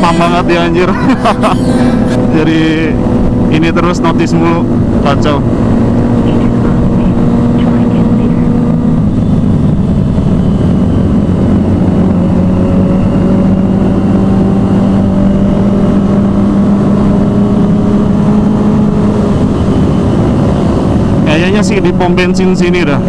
spam banget ya anjir. Jadi ini terus notis mulu. Kacau. Kayaknya sih di pom bensin sini dah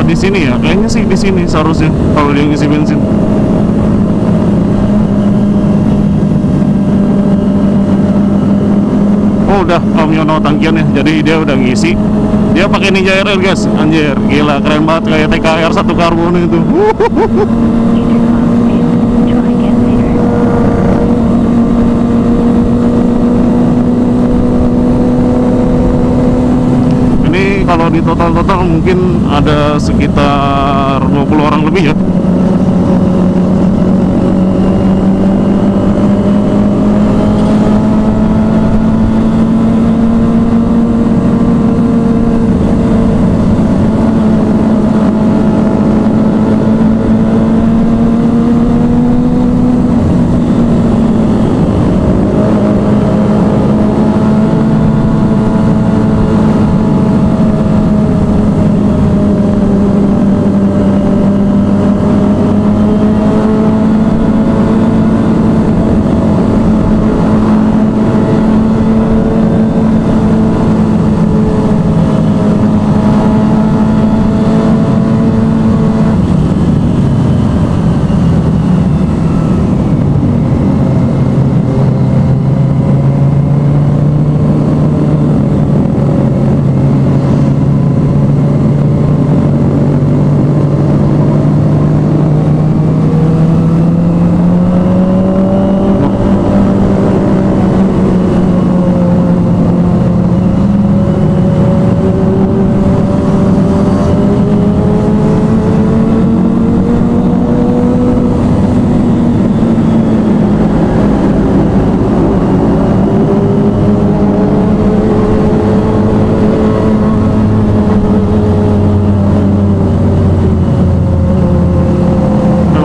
apa di sini ya kayaknya sih di sini seharusnya kalau dia ngisi bensin oh udah Omiono tangkiannya jadi dia udah ngisi. Dia pakai Ninja RR guys. Anjir gila keren banget. Kayak TKR satu karbon itu. Ini kalau di total-total mungkin ada sekitar 20 orang lebih ya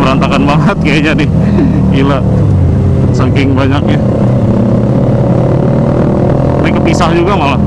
berantakan banget kayaknya nih. Gila. Saking banyaknya. Ini kepisah juga malah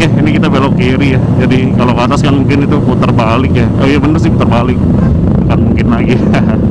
Oke, ini kita belok kiri ya. Jadi kalau ke atas kan mungkin itu putar balik ya. Oh iya bener sih putar balik. Bukan mungkin lagi.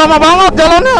lama banget jalannya.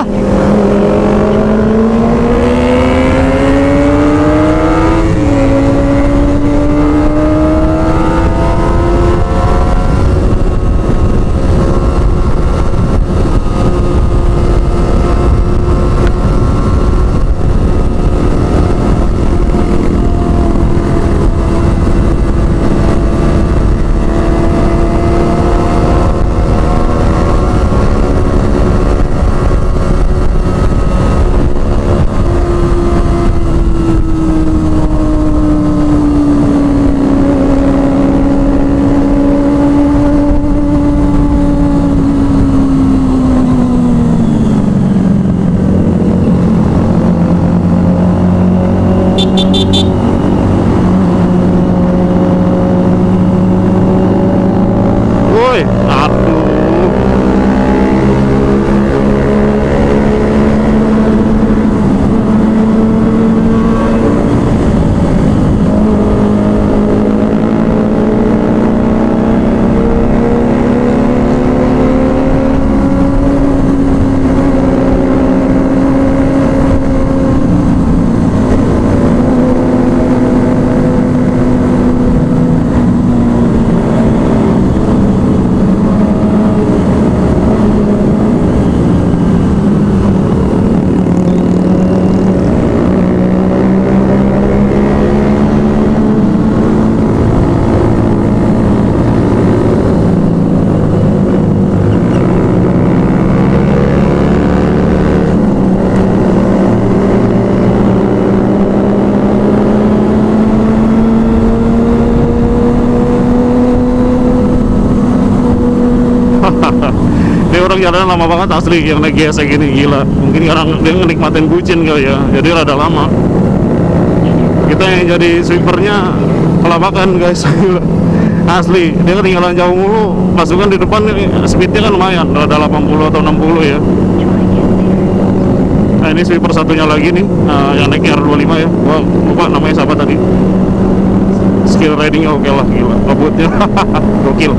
Woi, aduh. Jalan lama banget asli yang naik GS kayak gini gila. Mungkin orang dia nikmatin bucin kali ya. Jadi rada lama. Kita yang jadi sweepernya kelabakan guys. Asli. Dia ketinggalan jauh mulu. Pasukan di depan speednya kan lumayan. Rada 80 atau 60 ya. Nah ini sweeper satunya lagi nih. Nah, yang naik R25 ya. Gua lupa namanya siapa tadi. Skill ridingnya oke lah gila. Ngebutnya gokil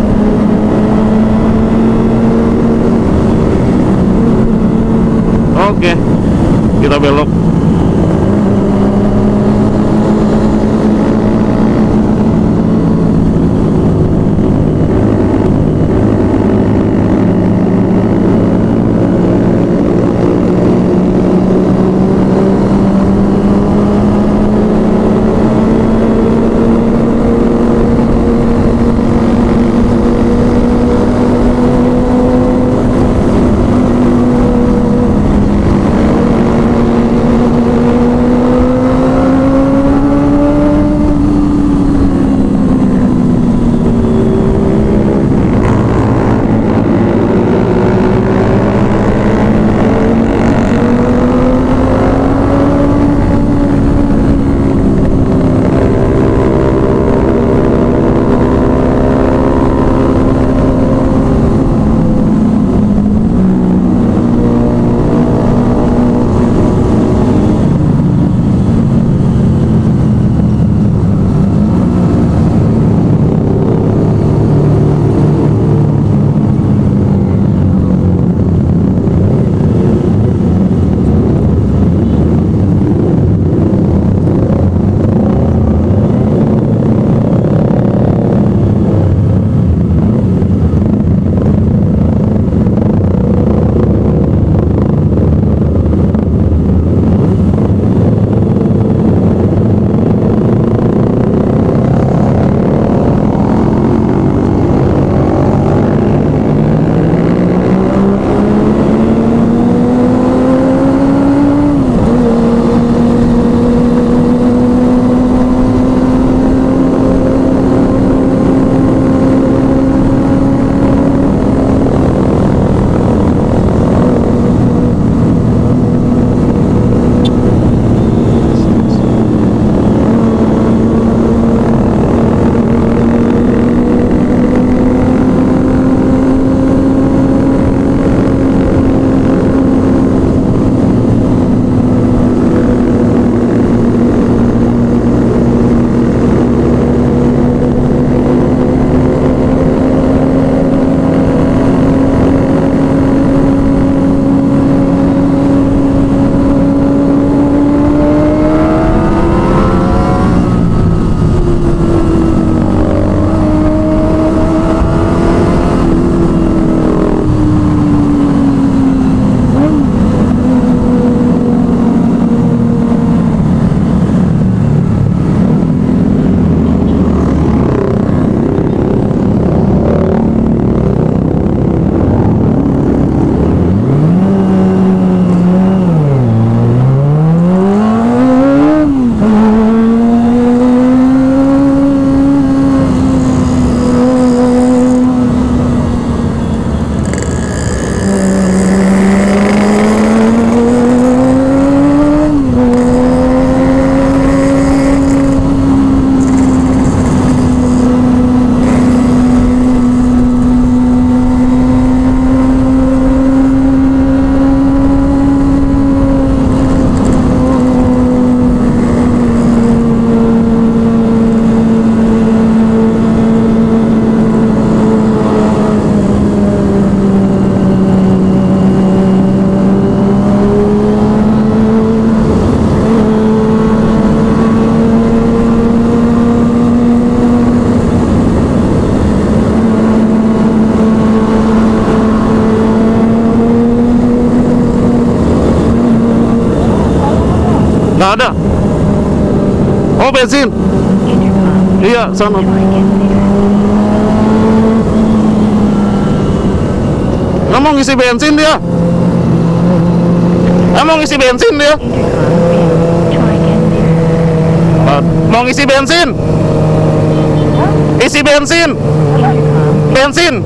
Oke, kita belok. sana. Ngisi bensin dia. Nggak mau ngisi bensin dia. Mau ngisi bensin? Isi bensin. Bensin.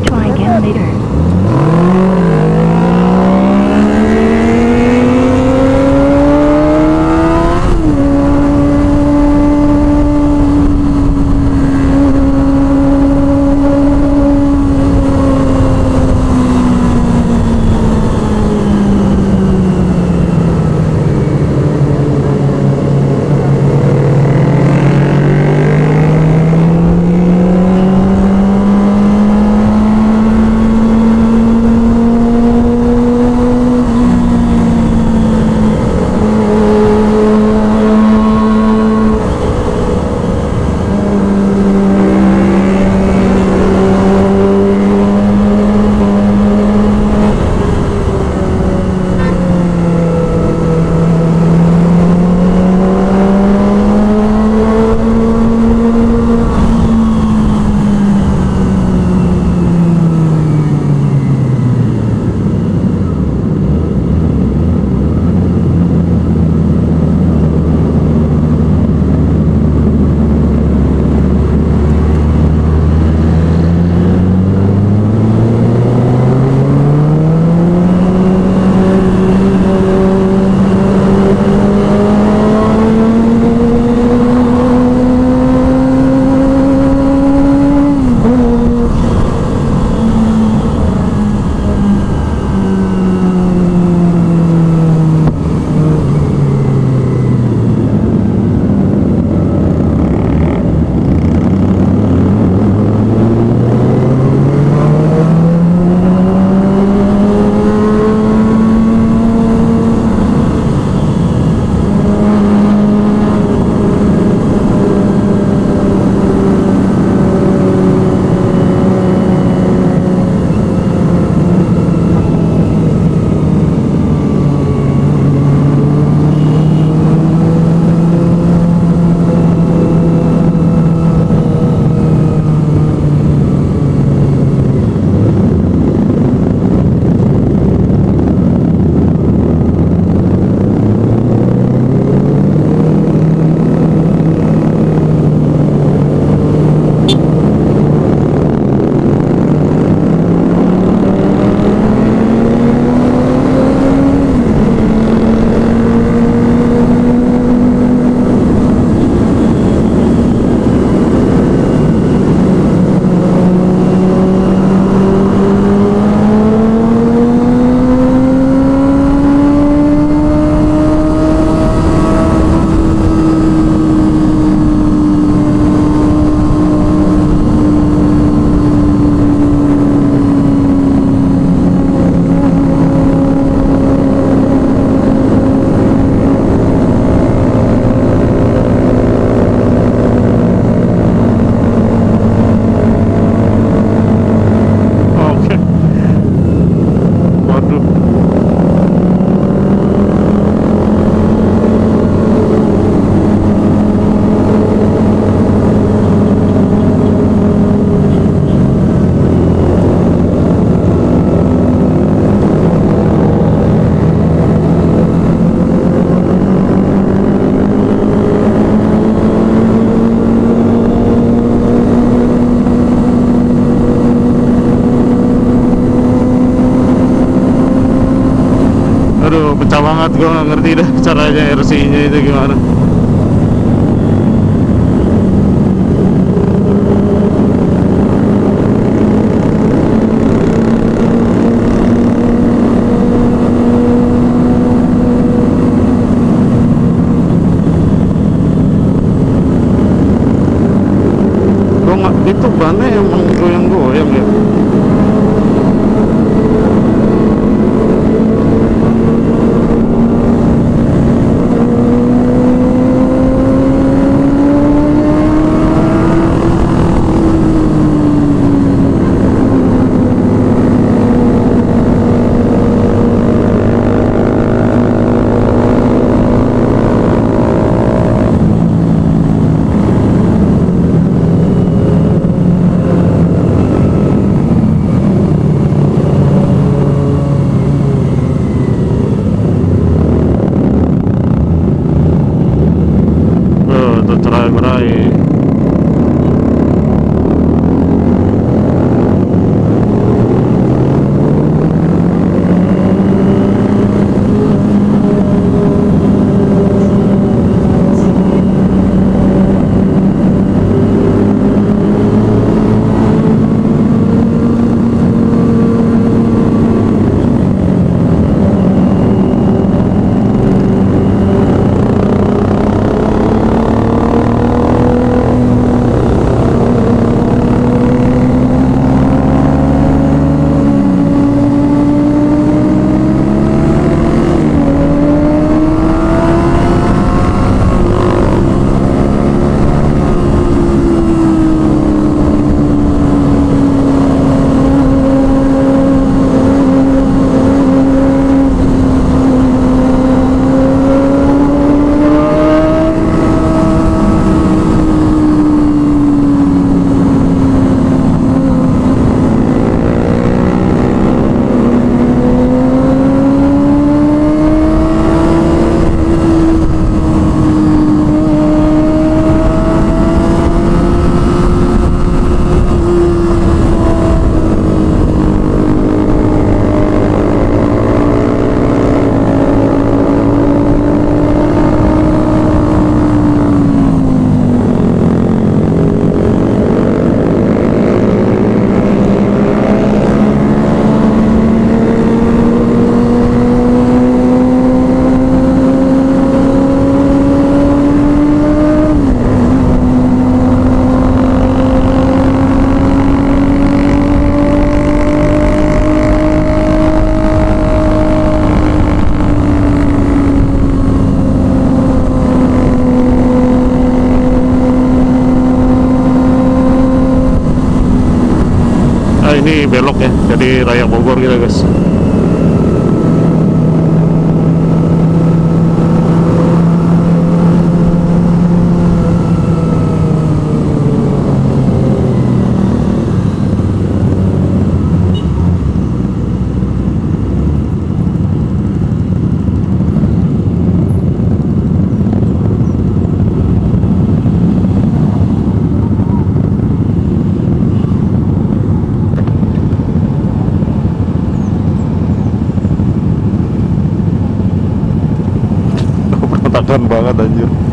Berantakan banget anjir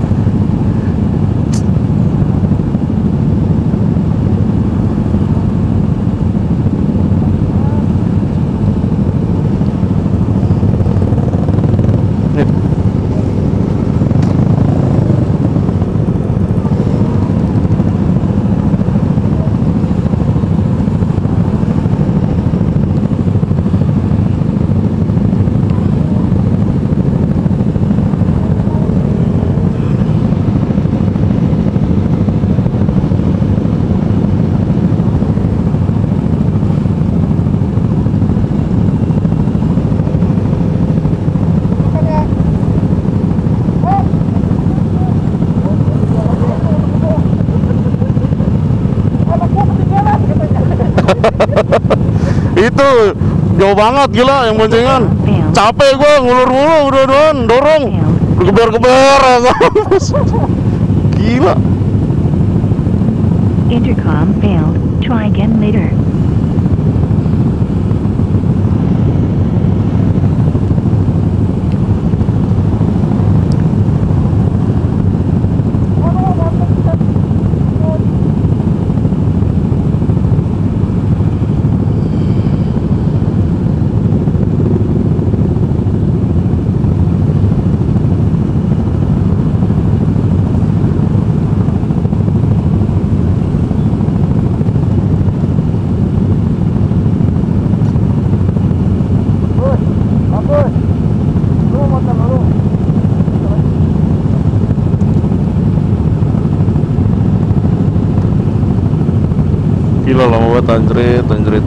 itu jauh banget gila yang boncengan Failed. capek gua ngulur-ngulur udah doang dorong Failed. geber-geber gila Intercom failed. Try again later. Gila lama banget anjrit anjrit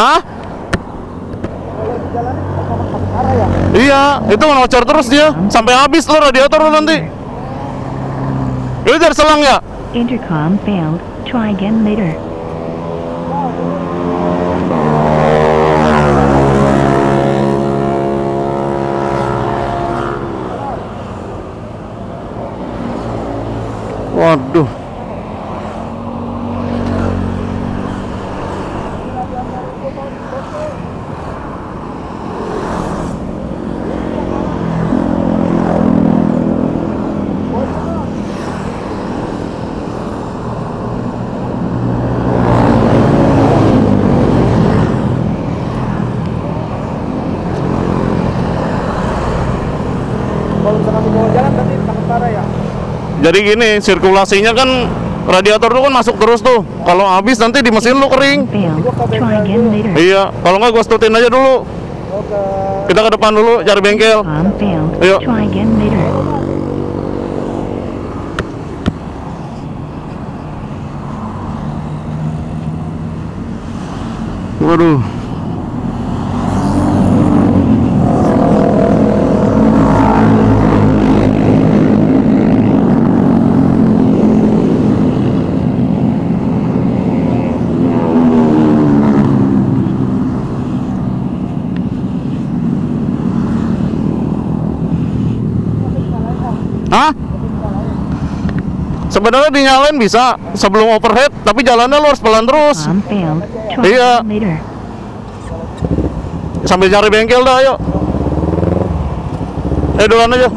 Ah? Iya, itu ngocor terus dia sampai habis lo radiator lo nanti. Itu dari selang ya? Intercom failed. Try again later. Waduh. Kalau misalkan mau jalan nanti takut parah ya. Jadi gini, sirkulasinya kan radiator lu kan masuk terus tuh. Kalau habis nanti di mesin lu kering. Later. Iya, kalau nggak gua stutin aja dulu. Kita ke depan dulu cari bengkel. Ayo. Later. Waduh. Hah? Sebenarnya dinyalain bisa sebelum overhead, tapi jalannya lu harus pelan terus. Try Iya. Sambil cari bengkel dah, ayo. Eh duluan aja.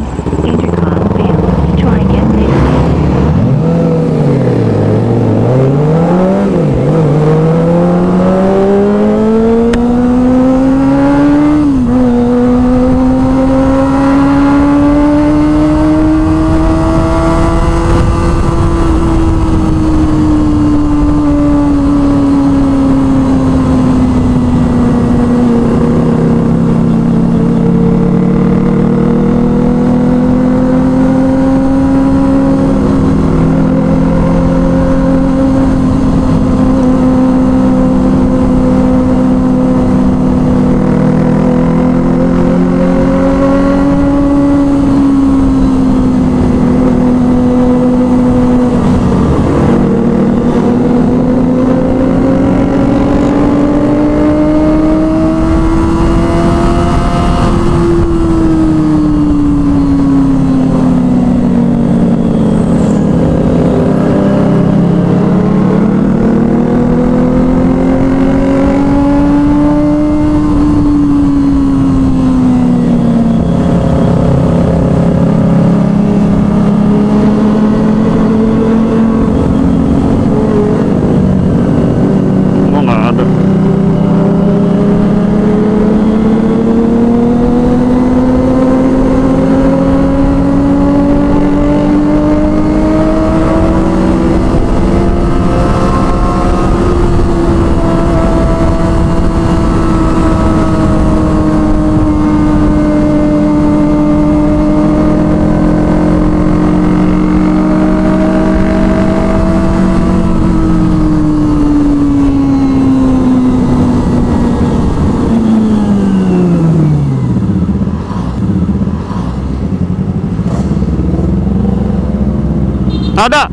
Ada.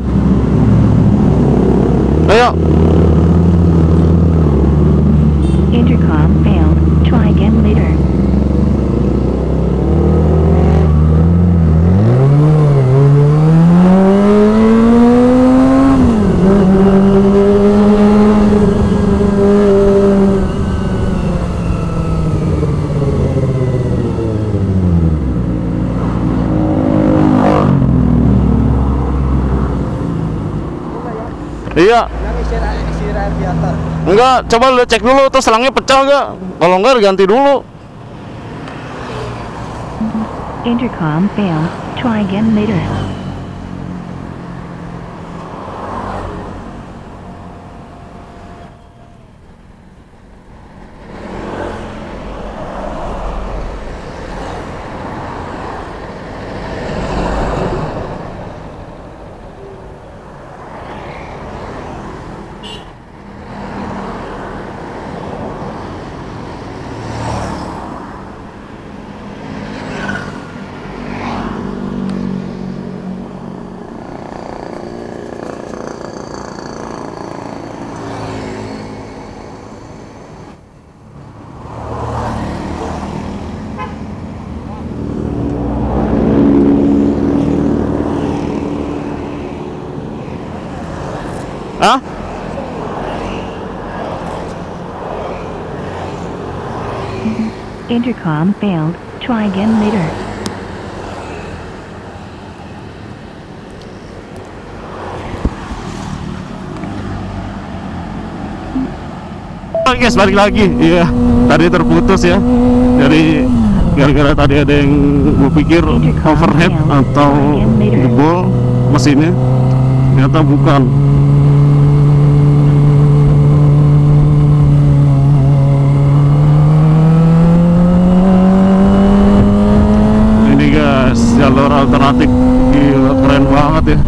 Ayo. Intercom failed. Try again later. Iya, enggak, coba lu cek dulu tuh selangnya pecah enggak? Kalau enggak ganti dulu. Intercom failed. Try again later. Hah? Intercom failed. Try again later. Oh, guys, balik lagi. Iya, tadi terputus ya. Dari gara-gara tadi ada yang gue pikir overhead atau jebol mesinnya. Ternyata bukan. Ini guys, jalur alternatif gila keren banget ya.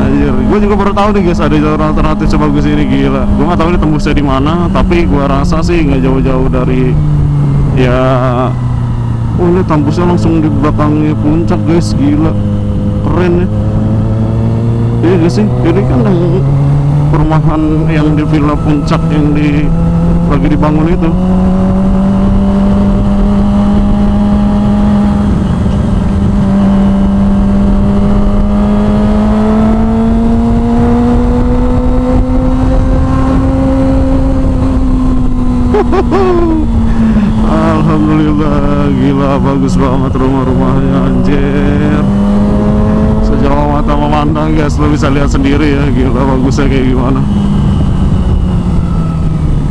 Anjir, gue juga baru tahu nih guys ada jalur alternatif sebagus ini gila. Gue nggak tahu ini tembusnya di mana, tapi gue rasa sih nggak jauh-jauh dari ya. Oh ini tembusnya langsung di belakangnya puncak guys, gila, keren ya. Iya gak sih? Ini kan yang perumahan yang di Villa Puncak yang di lagi dibangun itu. Alhamdulillah gila bagus banget rumah-rumahnya anjir sejauh mata memandang guys lo lihat sendiri ya gila bagusnya kayak gimana.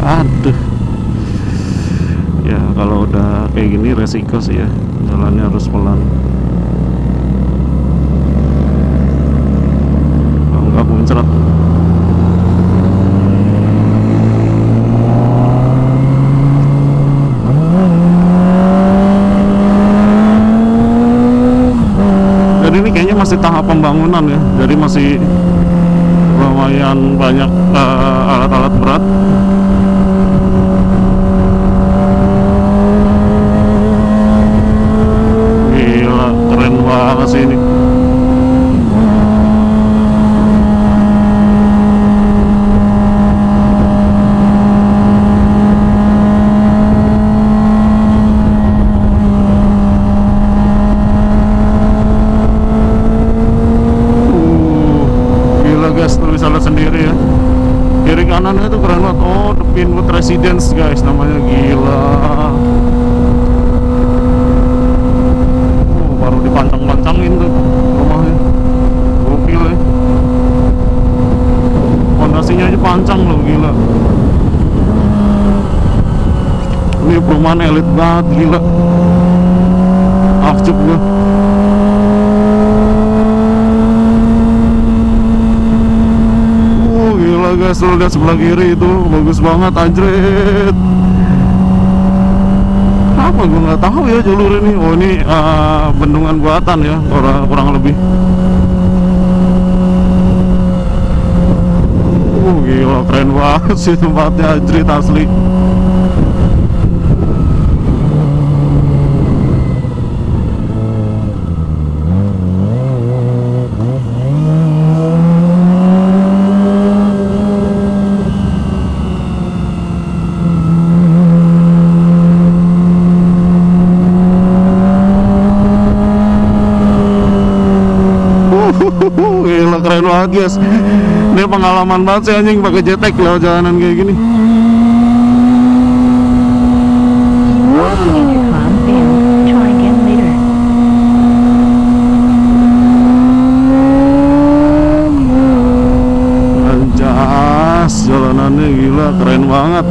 Aduh. Ya kalau udah kayak gini resiko sih ya jalannya harus pelan. Nggak muncrat jadi ini kayaknya masih tahap pembangunan ya jadi masih lumayan banyak eh, alat-alat berat gila keren banget sih ini Uh, gila guys, lu bisa lihat sendiri ya. Kiri kanannya tuh keren banget. Oh, The Pinwood Residence guys, namanya gila. Oh, baru dipancang-pancangin tuh rumahnya. Gokil ya. Fondasinya aja pancang loh, gila. Perumahan elit banget, gila. Akcep gue. Oh gila guys, lu lihat sebelah kiri itu bagus banget anjrit. Apa gue nggak tahu ya jalur ini. Oh ini eh, bendungan buatan ya, kurang, kurang lebih. Oh gila keren banget sih tempatnya anjrit asli. guys. Ini pengalaman banget sih anjing pakai jetek lewat jalanan kayak gini. Anjas jalanannya gila keren banget.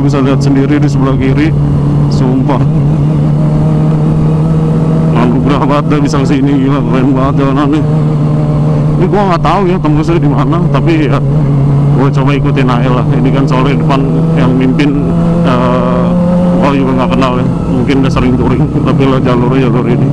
Lu bisa lihat sendiri di sebelah kiri. Sumpah. Anugerah banget dah bisa ke sini gila keren banget jalanannya Ini gua nggak tahu ya tembus saya di mana tapi ya gua coba ikutin aja lah. Ini kan soalnya depan yang mimpin eh gua juga nggak kenal ya. Mungkin udah sering touring tapi lah jalurnya jalur ini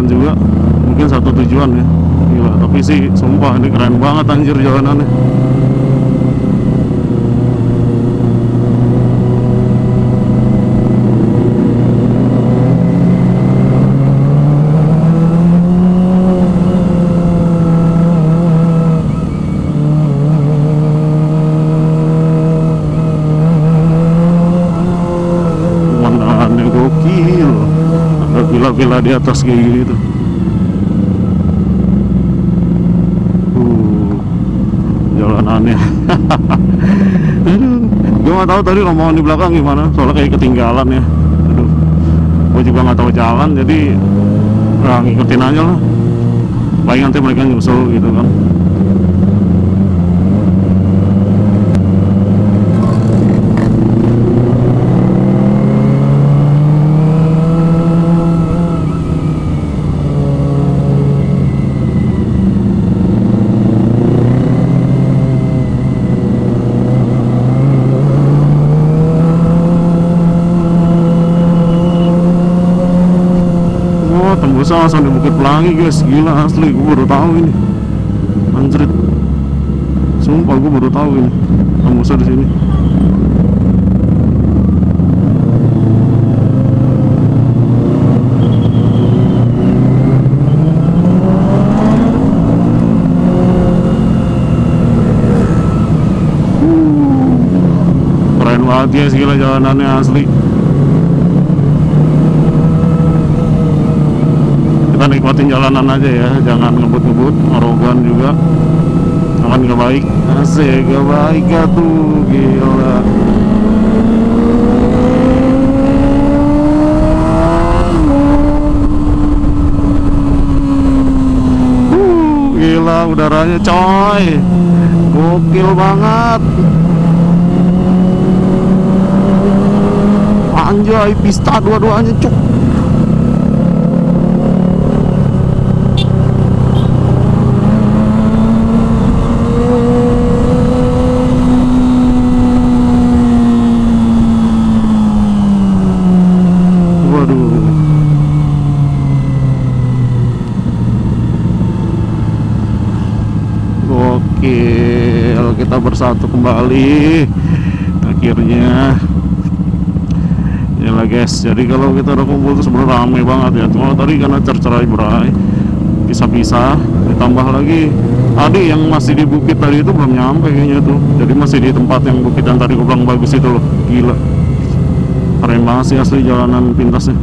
jalan-jalan juga. Mungkin satu tujuan ya. Gila tapi sih sumpah ini keren banget anjir jalanannya pemandangannya gokil ada di atas kayak gitu uh jalanannya aduh gue gak tahu tadi rombongan di belakang gimana soalnya kayak ketinggalan ya. Aduh gue juga gak tahu jalan jadi nah, ngikutin aja lah. Paling nanti mereka nyusul gitu kan Langsung di Bukit Pelangi guys, gila asli, gue baru tahu ini. Anjrit, sumpah gue baru tahu ini, tembusnya di sini. Keren banget guys, gila jalanannya asli. Kita nikmatin jalanan aja ya jangan ngebut-ngebut arogan juga. Akan gak baik. Asik gak baik gak tuh gila. Uh, gila udaranya coy. Gokil banget. Anjay pista dua-duanya cuk Waduh. Gokil, bersatu kembali akhirnya. Ya lah guys, jadi kalau kita udah kumpul tuh sebenarnya rame banget ya. Cuma tadi karena tercerai berai, bisa-bisa ditambah lagi tadi yang masih di bukit tadi itu belum nyampe kayaknya tuh. Jadi masih di tempat yang bukit yang tadi bilang bagus itu loh, gila keren banget sih asli jalanan pintasnya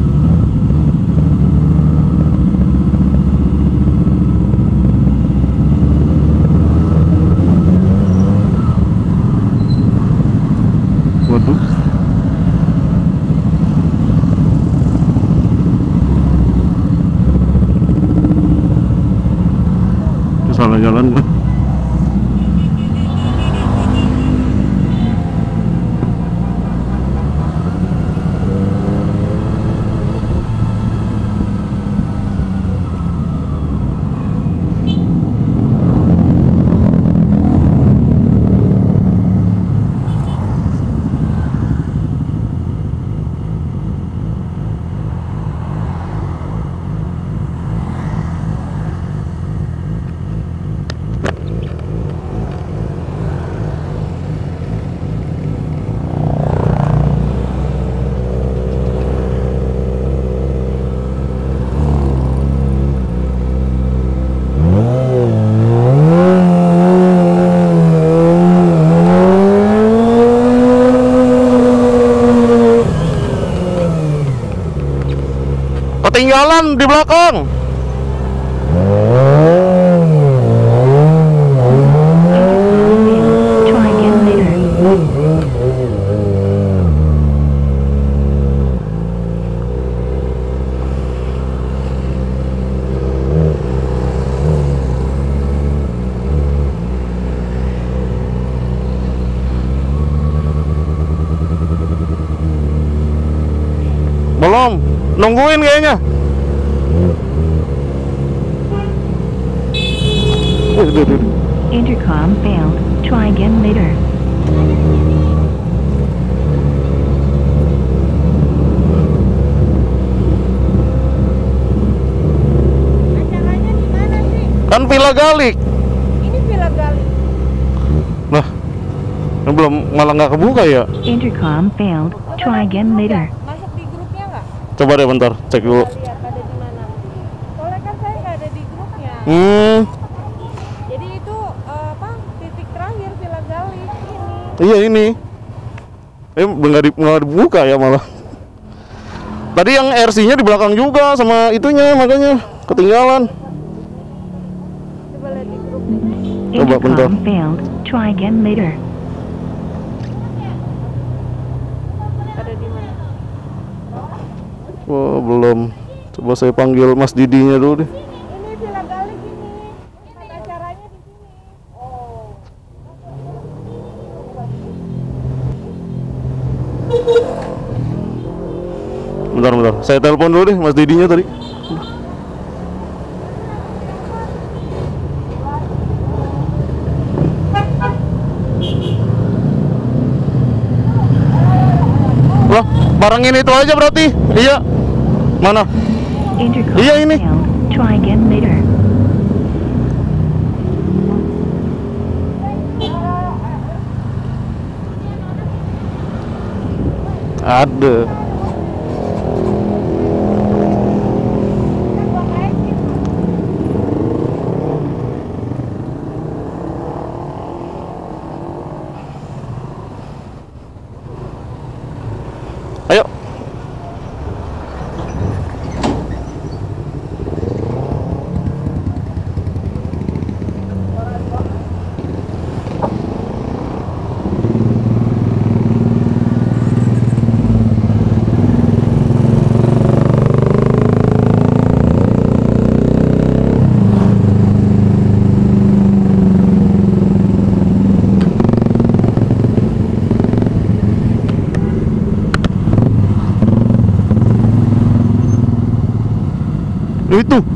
waduh Salah jalan ketinggalan di belakang Try again later. belum nungguin kayaknya Duh, duh, duh. Intercom failed. Try again later. Villa Galik. Ini Villa Gali. Nah, ini belum malah nggak kebuka ya. Intercom failed. Try again later. Masuk di grupnya nggak? Coba deh bentar, cek dulu. Kita lihat ada di mana. Soalnya kan saya nggak ada di grupnya. Hmm, Jadi itu eh, apa? Titik terakhir Villa Gali ini. iya ini. Eh, nggak di, nggak dibuka ya malah. Tadi yang RC-nya di belakang juga sama itunya makanya ketinggalan. Coba lihat di grup. Coba bentar. Intercom failed. Try again later. Ada di mana? Wah, belum. Coba saya panggil Mas Didinya dulu deh. Ini. Oh. Bentar, bentar. Saya telepon dulu deh Mas Didinya tadi. Loh, barangin itu aja berarti? Iya. Mana? Iya, ini. failed. Try again later. Ada. Ayo. Itu.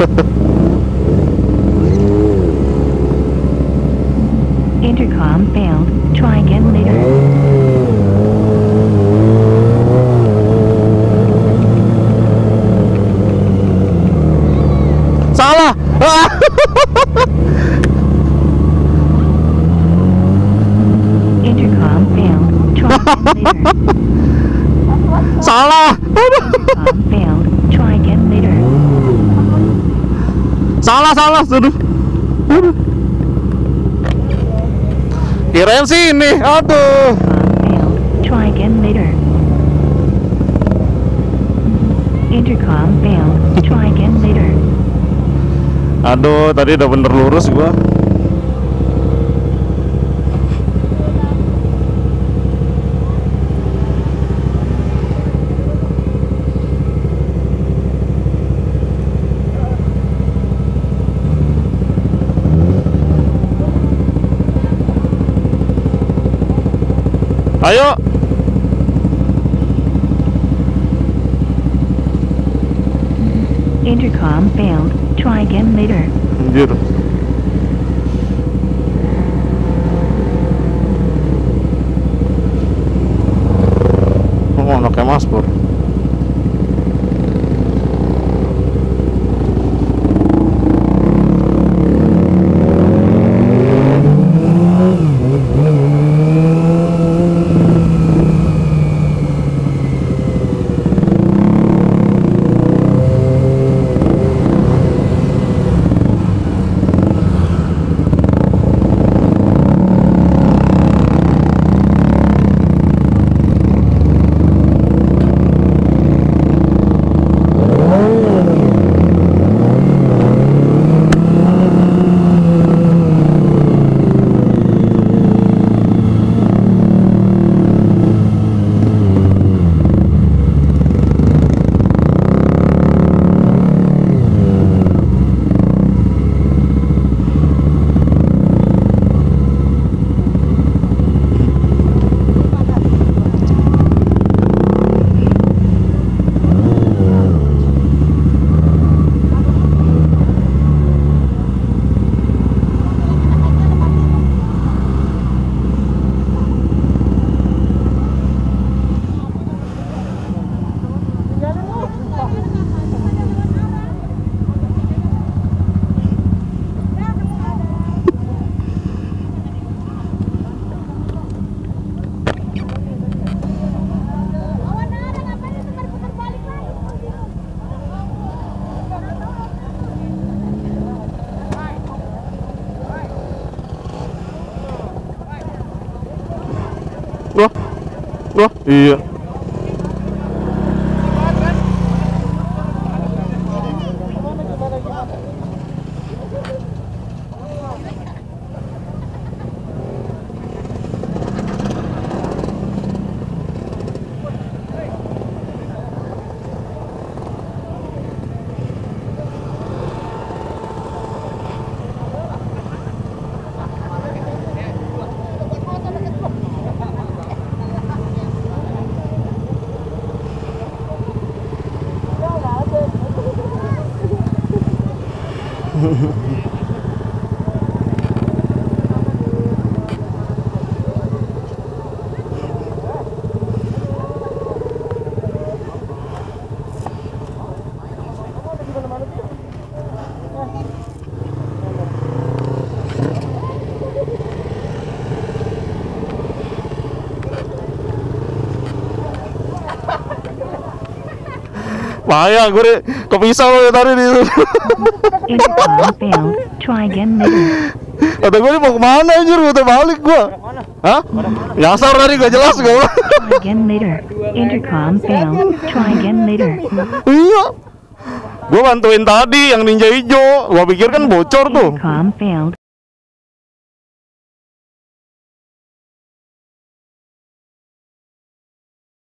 Ha ha ha. Salah. Aduh. Aduh. Kirain sini. Aduh. Intercom failed. Try again later. Intercom failed. Try again later. Aduh, tadi udah bener lurus gua. Ayo. Intercom failed. Try again later. Anjir. Oh, anaknya Mas Loh, iya. Bahaya, gue kepisah lo tadi di. Kata gue mau ke mana anjir, gue balik gue Hah? Nyasar tadi gak jelas gue Try again later. Intercom failed. Try again later. Iya Gue bantuin tadi yang ninja hijau Gue pikir kan bocor tuh Intercom failed.